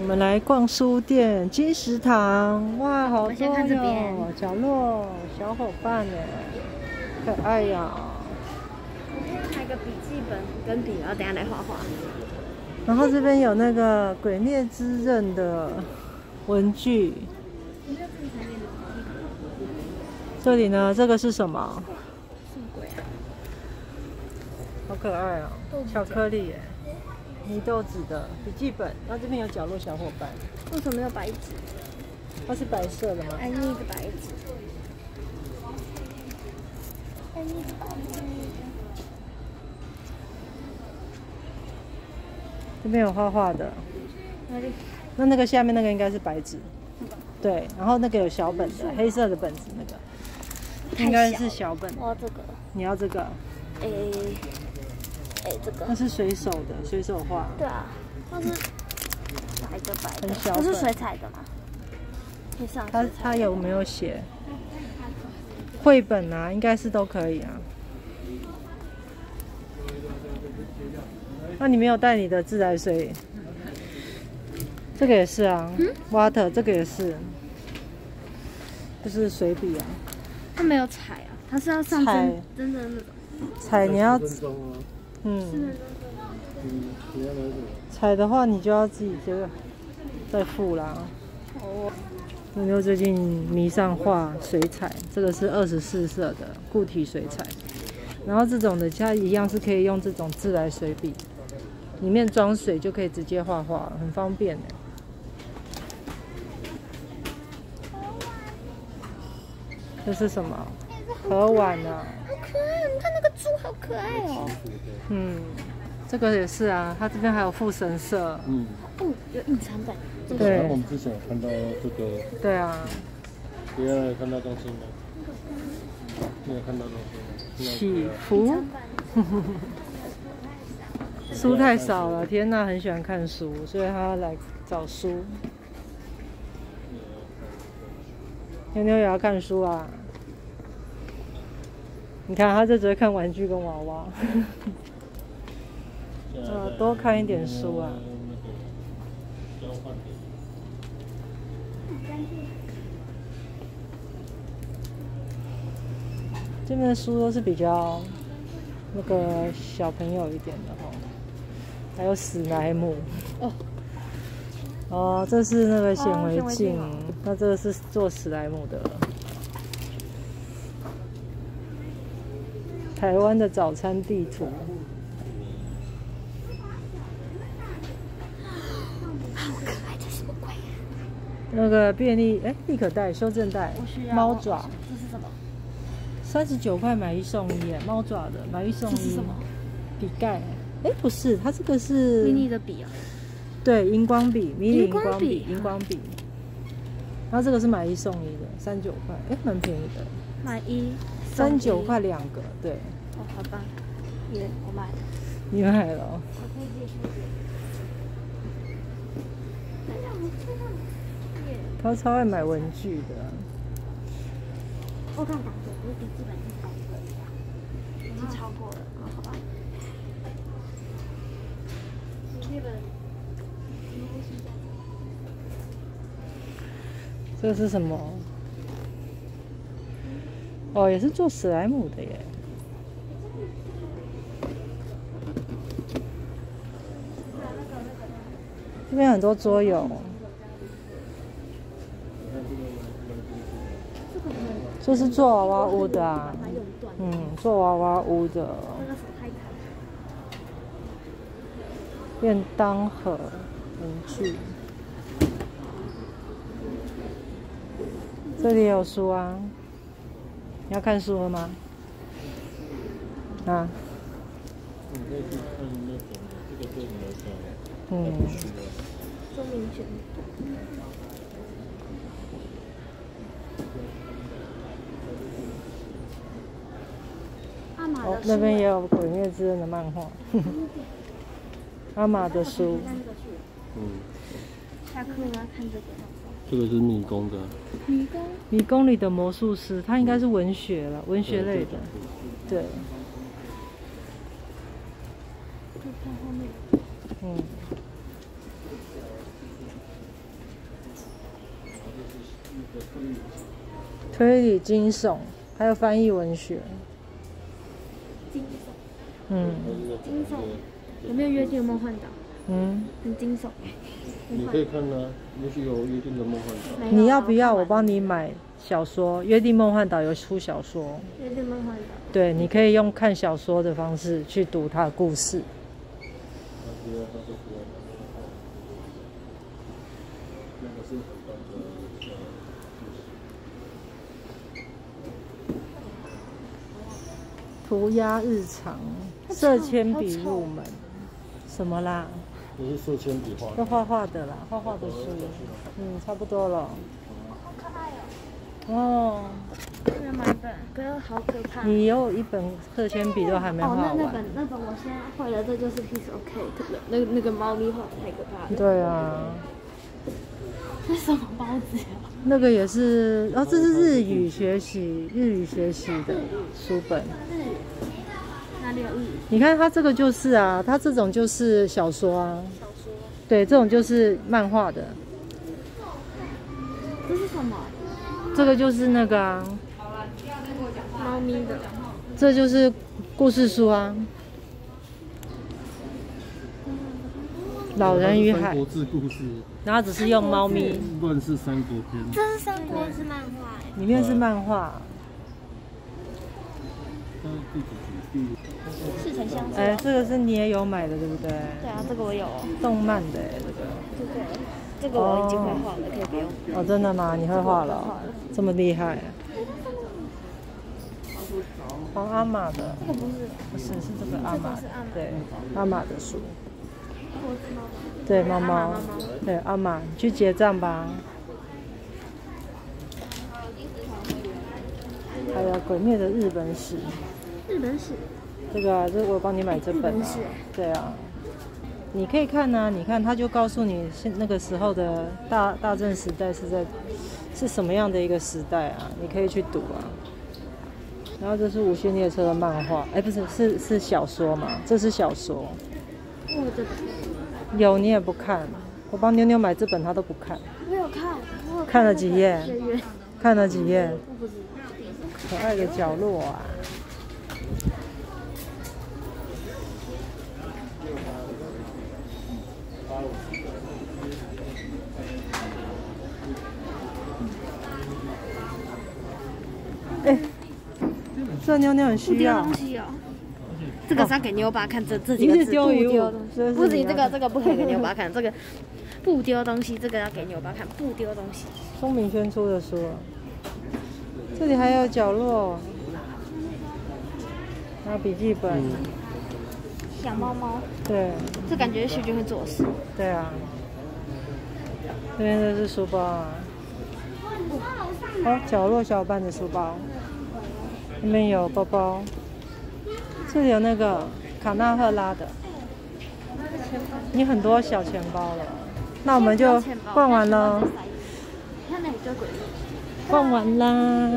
我们来逛书店，金石堂，哇，好多哟！角落小伙伴呢，可爱呀。我今天买个笔记本跟笔，然后等下来画画。然后这边有那个《鬼灭之刃》的文具。这里呢，这个是什么？什么鬼啊？好可爱啊、巧克力耶，泥豆子的笔记本。然后这边有角落小伙伴，为什么没有白纸它是白色的吗纸。I need 白纸。这边有画画的，哪里？那那个下面那个应该是白纸。对，然后那个有小本的，黑色的本子那个，应该是小本。我要这个。你要这个？诶、诶、这个那。是水手的，水手画。对啊，它是白的白的很，小本不是水彩的吗？可以上它它有没有写？绘本啊，应该是都可以啊。那你没有带你的自来水？这个也是啊、w a t e r 这个也是，就是水笔啊。它没有彩啊，它是要上彩真真的那种。彩你要，嗯，嗯，你要买什么？彩的话你就要自己这个再付啦。哦，妞妞最近迷上画水彩，这个是二十四色的固体水彩，然后这种的它一样是可以用这种自来水笔，里面装水就可以直接画画，很方便的。这是什么？盒碗啊，好可爱！你看猪，好可爱哦。嗯，这个也是啊，它这边还有附神社，嗯，哦，有隐藏版。这个对然后我们之前有看到这个，对啊，别人有看到东西吗？你有看到东西吗？祈福。书太少了，天娜很喜欢看书，所以她来找书。妞妞也要看书啊！你看，他就只会看玩具跟娃娃。呃多看一点书啊这边的书都是比较那个小朋友一点的哦，还有史莱姆。哦哦，这是那个显哦微镜那这个是做史莱姆的。台湾的早餐地图，好可爱，这什么鬼啊？那个便利哎立可带、修正带猫爪，这是什么？三十九块买一送一耶，猫爪的买一送一这是什么。笔盖，哎不是，它这个是迷你的笔啊。对，荧光笔，迷你荧荧光光笔笔，荧光笔。然后这个是买一送一的，三九块，哎，蛮便宜的，买一三九块两个，对，哦，好吧，耶，我买了。你买了他超爱买文具的，我看打折，不是笔记本是三个一样，已经超过了，哦好吧。笔记本。这个是什么？哦，也是做史莱姆的耶。这边很多桌游，这是做娃娃屋的啊，嗯，做娃娃屋的。便当盒文具。这里有书啊，你要看书了吗？啊，嗯，哦那边也有《鬼灭之刃》的漫画，阿玛的书。嗯，下课要看这个。这个是迷宫的，迷宫。迷宫里的魔术师，他应该是文学了，文学类的，对，就看后面。嗯。推理、惊悚，还有翻译文学。惊悚，嗯惊悚，有没有约定的梦幻岛？嗯，很惊悚。你可以看啊，也许有约定的梦幻岛。你要不要我帮你买小说？《约定梦幻岛》有出小说，约定梦幻岛？对，你可以用看小说的方式去读它的故事。涂鸦日常，色铅笔入门，什么啦？故事，也是色铅笔画要的。画画的啦，画画的书。嗯，差不多了。好可爱哦！哦，这买一本，不要好可怕。你有一本色铅笔都还没哦，画完。那那本那本我现在画了，这就是 piece cake 了。那那个猫咪画的太可怕了。对啊，这是什么包子呀？那个也是，哦，这是日语学习日语学习的书本。日语？哪里有日语？你看它这个就是啊，它这种就是小说啊，小说？对，这种就是漫画的，这是什么？这个就是那个啊，猫咪的。这就是故事书啊，《老人与海三》，国志故事，然后只是用猫咪，乱世三国篇。这是三国是漫画哎。里面是漫画。似曾相识。哎，这个是你也有买的对不对？对啊，这个我有哦。动漫的哎，这个。这个这个我已经会画了，可以不用。哦，真的吗？你会画了哦、这么厉害、黄阿玛的，这个不是不是，是这个阿玛的这个是阿玛，对，阿玛的书？对，猫猫对，阿玛，你去结账吧。还有《鬼灭的日本史》，日本史。这个、啊，这我帮你买这本对啊，你可以看啊，你看他就告诉你现那个时候的大大正时代是在是什么样的一个时代啊，你可以去读啊。然后这是无限列车的漫画，哎，不是，是是小说嘛？这是小说，我这本有你也不看，我帮妞妞买这本她都不看，我有看，我有看了几页看了几页。可爱的角落啊。哎，这妞妞很需要。这个是要给牛爸看，这这几个字不丢不是你要这个这个不可以给牛爸看，这个不丢东西，这个要给牛爸看，不丢东西。钟明轩出的书，这里还有角落，还有笔记本，小猫猫，对。这感觉是就会做事。对啊，这边都是书包啊，哦，角落小伙伴的书包，里面有包包，这里有那个卡纳赫拉的，你很多小钱包了，那我们就逛完了。逛完啦。